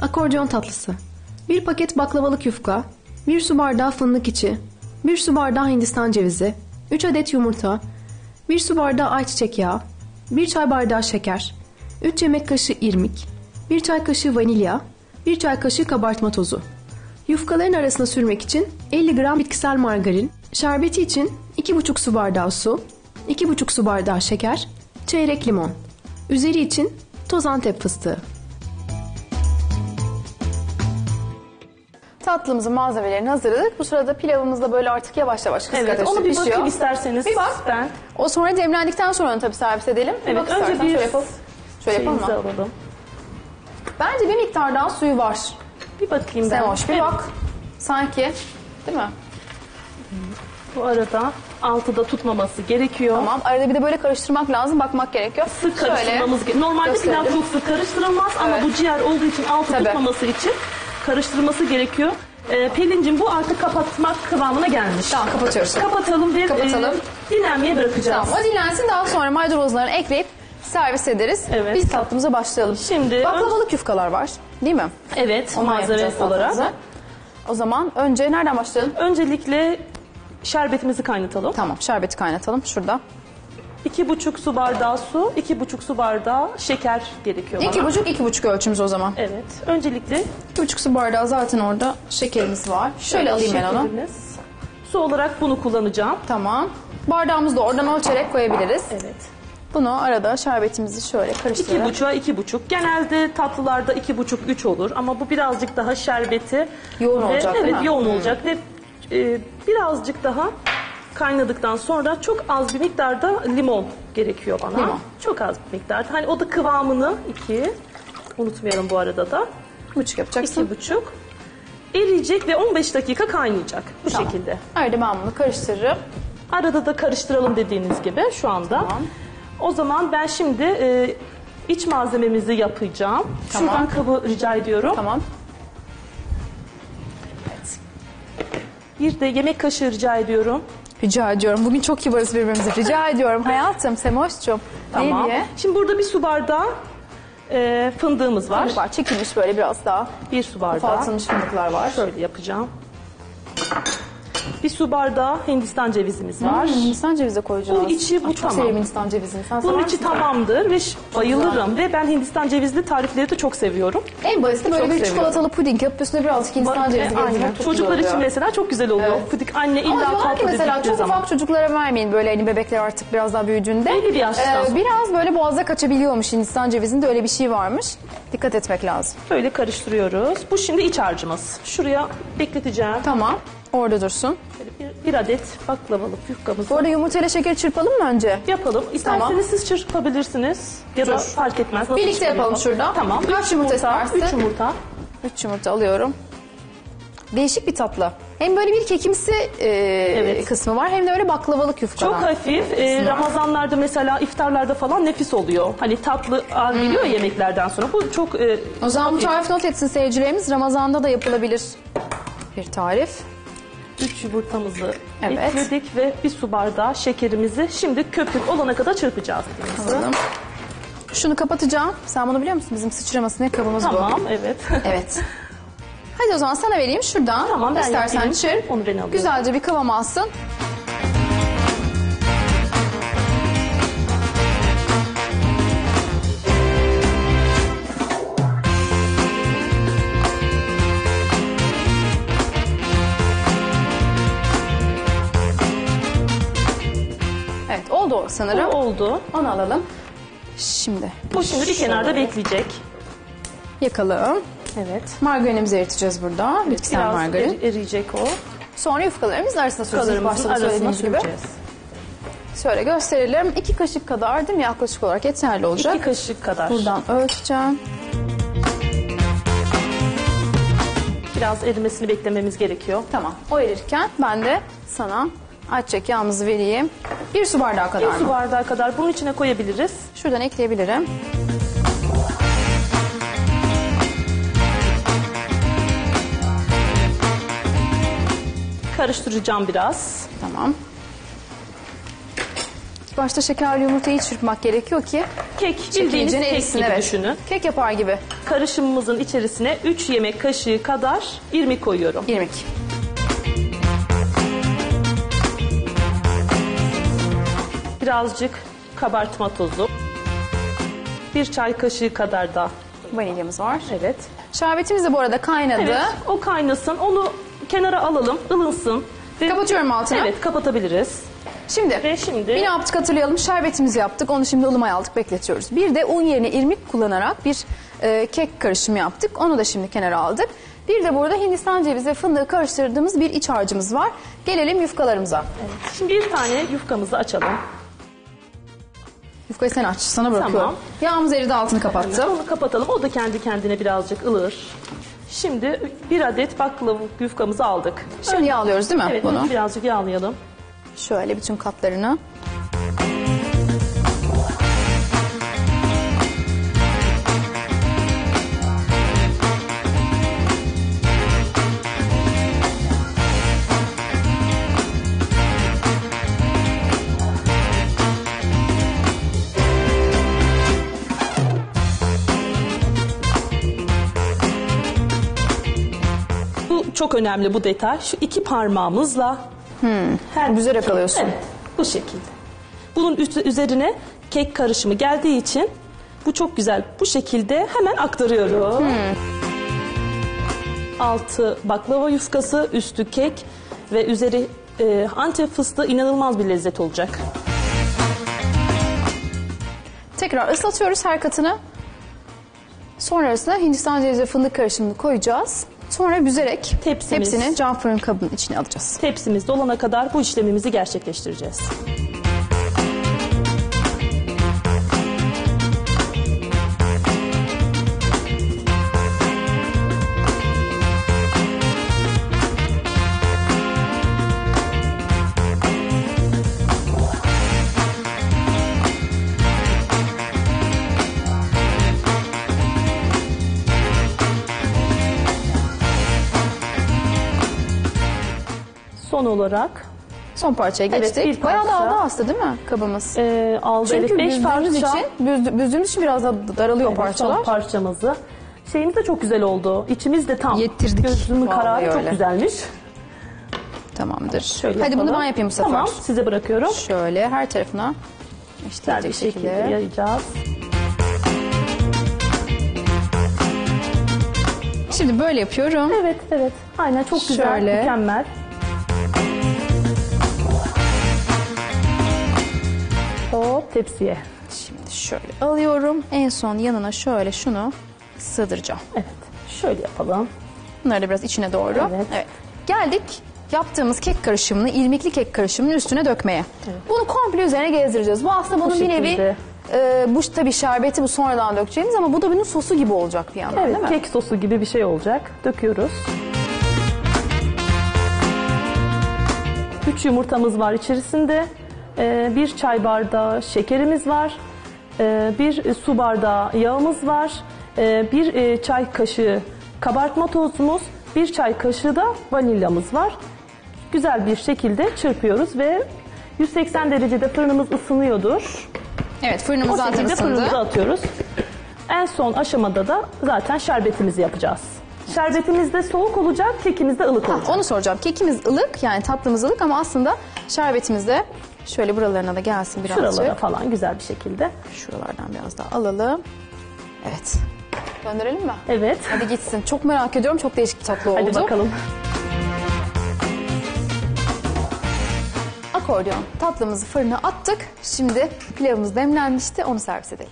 Akordeon tatlısı. 1 paket baklavalık yufka, 1 su bardağı fındık içi, 1 su bardağı hindistan cevizi, 3 adet yumurta, 1 su bardağı ayçiçek yağı, 1 çay bardağı şeker, 3 yemek kaşığı irmik, 1 çay kaşığı vanilya, 1 çay kaşığı kabartma tozu. Yufkaların arasına sürmek için 50 gram bitkisel margarin, şerbeti için 2,5 su bardağı su, 2,5 su bardağı şeker, çeyrek limon. Üzeri için toz antep fıstığı. Tatlımızın malzemelerini hazırladık. Bu sırada pilavımız da böyle artık yavaş yavaş kısık Evet, ateşte onu bir pişiyor. bakayım isterseniz. Bir bak. Ben O sonra demlendikten sonra onu tabii servis edelim. Bir Evet, bak önce istersen bir şöyle yapalım. Şöyle yapalım şeyimizi mı? alalım. Bence bir miktar daha suyu var. Bir bakayım ben. Semoş bir bak. Sanki. Değil mi? Bu arada altıda tutmaması gerekiyor. Tamam. Arada bir de böyle karıştırmak lazım. Bakmak gerekiyor. Sık karıştırmamız gerekiyor. Normalde gösterelim. pilav çok sık karıştırılmaz ama Evet. bu ciğer olduğu için altı Tabii. tutmaması için karıştırması gerekiyor. Ee, Pelincim bu artık kapatmak kıvamına gelmiş. Tamam kapatıyoruz. Kapatalım ve Kapatalım. e, dinlenmeye bırakacağız. Tamam. O dinlensin daha sonra maydanozlarını ekleyip servis ederiz. Evet. Biz tatlımıza başlayalım. Şimdi Baklavalık yufkalar var. Değil mi? Evet Ondan malzeme olarak. O zaman önce nereden başlayalım? Öncelikle şerbetimizi kaynatalım. Tamam şerbeti kaynatalım şurada. İki buçuk su bardağı su, iki buçuk su bardağı şeker gerekiyor bana. İki buçuk, iki buçuk ölçümüz o zaman. Evet. Öncelikle İki buçuk su bardağı zaten orada şekerimiz var. Şöyle alayım ben onu. şekerimiz. Su olarak bunu kullanacağım. Tamam. Bardağımızı da oradan ölçerek koyabiliriz. Evet. Bunu arada şerbetimizi şöyle İki karıştırarak. buçuğa iki buçuk. Genelde tatlılarda iki buçuk üç olur ama bu birazcık daha şerbeti Yoğun olacak, değil Evet mi? yoğun olacak ve e, birazcık daha kaynadıktan sonra çok az bir miktarda limon gerekiyor bana. Limon. Çok az bir miktarda. Hani o da kıvamını iki unutmayalım bu arada da. Buçuk yapacaksın. iki buçuk. Eriyecek ve 15 dakika kaynayacak bu Tamam. şekilde. Arada ben bunu karıştırırım. Arada da karıştıralım dediğiniz gibi şu anda. Tamam. O zaman ben şimdi e, iç malzememizi yapacağım. Tamam. Şuradan kabı rica ediyorum. Tamam. Bir de yemek kaşığı rica ediyorum. Rica ediyorum. Bugün çok kibarız birbirimize. Rica ediyorum hayatım, Semoş'cum. Tamam. Ne diye? Şimdi burada bir su bardağı e, fındığımız var. Var. Çekilmiş böyle biraz daha. Bir su bardağı. Ufaltılmış fındıklar var. Şöyle yapacağım. Bir su bardağı Hindistan cevizimiz var. Hmm, Hindistan cevizi de koyacağız. Bu içi bu Ay, çok tamam. severim Hindistan cevizini. Sen Bunun sever içi misin? tamamdır ve ş- bayılırım ve ben Hindistan cevizli tarifleri de çok seviyorum. En basiti böyle Çok bir seviyorum. çikolatalı puding yapıp üstüne birazcık Hindistan cevizi E, aynen. gezdirmek çok Çocuklar için mesela çok güzel oluyor. Evet. Pıdık anne illa Ama diyorlar ki tatlı mesela çok zaman. ufak çocuklara vermeyin böyle hani bebekler artık biraz daha büyüdüğünde. Belli bir yaştan sonra. biraz böyle boğaza kaçabiliyormuş Hindistan cevizinde öyle bir şey varmış. Dikkat etmek lazım. Böyle karıştırıyoruz. Bu şimdi iç harcımız. Şuraya bekleteceğim. Tamam. Orada dursun. Bir, bir adet baklavalık yufkamızı Bu arada yumurtayla şekeri çırpalım mı önce? yapalım. İsterseniz Tamam. siz çırpabilirsiniz. Ya da Dur. fark etmez. Nasıl Birlikte istiyorsanız. yapalım şurada. Tamam. Kaç Üç yumurta istersin? Üç yumurta. Üç yumurta alıyorum. Değişik bir tatlı. Hem böyle bir kekimsi e, Evet. kısmı var hem de öyle baklavalık yufkadan. Çok hafif. Ee, Ramazanlarda mesela iftarlarda falan nefis oluyor. Hani tatlı ağır geliyor ya yemeklerden sonra. Bu çok e, O zaman bu tarif not etsin seyircilerimiz. Ramazan'da da yapılabilir bir tarif. Üç yumurtamızı Evet. ekledik ve bir su bardağı şekerimizi şimdi köpük olana kadar çırpacağız. Alalım. Şunu kapatacağım. Sen bunu biliyor musun? Bizim sıçraması ne kabımız Tamam bu. evet. Evet. Hadi o zaman sana vereyim şuradan. Tamam, ben İstersen yapayım. çırp. Onu ben alıyorum. Güzelce bir kıvam alsın. Sanırım. Bu oldu. Onu alalım. Şimdi Bu şimdi bir kenarda bekleyecek. yakalım. Evet. Margarinimizi eriteceğiz burada. Bitkisel Biraz margarin. er- eriyecek o. Sonra yufkalarımızın arasına süreceğiz. Başta arasına söylediğimiz gibi. süreceğiz. Şöyle gösterelim. İki kaşık kadar değil mi? Yaklaşık olarak yeterli olacak. İki kaşık kadar. Buradan ölçeceğim. Biraz erimesini beklememiz gerekiyor. Tamam. O erirken ben de sana ayçiçek yağımızı vereyim. Bir su bardağı kadar Bir su mı? bardağı kadar bunun içine koyabiliriz. Şuradan ekleyebilirim. Karıştıracağım biraz. Tamam. Başta şekerli yumurtayı çırpmak gerekiyor ki Kek bildiğiniz iyicene kek erisin, gibi evet. düşünün. Kek yapar gibi. Karışımımızın içerisine 3 yemek kaşığı kadar irmik koyuyorum. İrmik. Birazcık kabartma tozu. Bir çay kaşığı kadar da Vanilyamız var. evet. Şerbetimiz de bu arada kaynadı. Evet o kaynasın onu kenara alalım ılınsın. Ve Kapatıyorum altını. Evet kapatabiliriz. Şimdi, Ve şimdi- bir ne yaptık hatırlayalım. Şerbetimizi yaptık. Onu şimdi ılımaya aldık bekletiyoruz. Bir de un yerine irmik kullanarak bir e, kek karışımı yaptık. Onu da şimdi kenara aldık. Bir de burada Hindistan cevizi ve fındığı karıştırdığımız bir iç harcımız var. Gelelim yufkalarımıza. Şimdi bir tane yufkamızı açalım. Yufkayı sen aç. Sana bırakıyorum. Tamam. Yağımız eridi altını kapattım. Onu kapatalım. O da kendi kendine birazcık ılır. Şimdi bir adet baklava yufkamızı aldık. Şimdi yağlıyoruz değil mi Evet bunu? birazcık yağlayalım. Şöyle bütün katlarını. Çok önemli bu detay. Şu iki parmağımızla her Büzerek alıyorsun. Evet, bu şekilde. Bunun üzerine kek karışımı geldiği için bu çok güzel. Bu şekilde hemen aktarıyorum. Altı baklava yufkası, üstü kek ve üzeri e, antep fıstığı inanılmaz bir lezzet olacak. Tekrar ıslatıyoruz her katını. Sonrasında Hindistan cevizi fındık karışımını koyacağız. Sonra büzerek Tepsimiz. hepsini cam fırın kabının içine alacağız. Tepsimiz dolana kadar bu işlemimizi gerçekleştireceğiz. Son olarak Son parçaya Evet, geçtik. bir Bayağı da aldı aslında değil mi kabımız? e, aldı Çünkü evet 5 büzdüğümüz parça. için, büzdü- büzdüğümüz için biraz da daralıyor Evet, parçalar. Son parçamızı. Şeyimiz de çok güzel oldu. İçimiz de tam. Yettirdik. Gözümün kararı öyle. çok güzelmiş. Tamamdır. Şöyle Hadi bunu yapalım. ben yapayım bu sefer. Tamam size bırakıyorum. Şöyle her tarafına eşitleyecek şekilde şekilde. yayacağız. Şimdi böyle yapıyorum. Evet evet. Aynen çok güzel. Şöyle. Mükemmel. Tepsiye. Şimdi şöyle alıyorum. En son yanına şöyle şunu sığdıracağım. Evet. Şöyle yapalım. Bunları da biraz içine doğru. Evet. Geldik yaptığımız kek karışımını, irmikli kek karışımının üstüne dökmeye. Bunu komple üzerine gezdireceğiz. Bu aslında bunun bir nevi e, bu tabii şerbeti bu sonradan dökeceğimiz ama bu da bunun sosu gibi olacak bir yandan Evet değil mi? kek sosu gibi bir şey olacak. Döküyoruz. Üç yumurtamız var içerisinde. Ee, bir çay bardağı şekerimiz var. Ee, bir su bardağı yağımız var. Ee, bir e, çay kaşığı kabartma tozumuz. Bir çay kaşığı da vanilyamız var. Güzel bir şekilde çırpıyoruz ve 180 derecede fırınımız ısınıyordur. Evet O fırınımız zaten şekilde ısındı. fırınımıza atıyoruz. En son aşamada da zaten şerbetimizi yapacağız. Şerbetimiz de soğuk olacak, kekimiz de ılık Ha, olacak. onu soracağım. Kekimiz ılık yani tatlımız ılık ama aslında şerbetimiz de şöyle buralarına da gelsin birazcık. Şuralara falan güzel bir şekilde. Şuralardan biraz daha alalım. Evet. Gönderelim mi? Evet. Hadi gitsin. Çok merak ediyorum. Çok değişik bir tatlı oldu. Hadi bakalım. Akordeon tatlımızı fırına attık. Şimdi pilavımız demlenmişti. Onu servis edelim.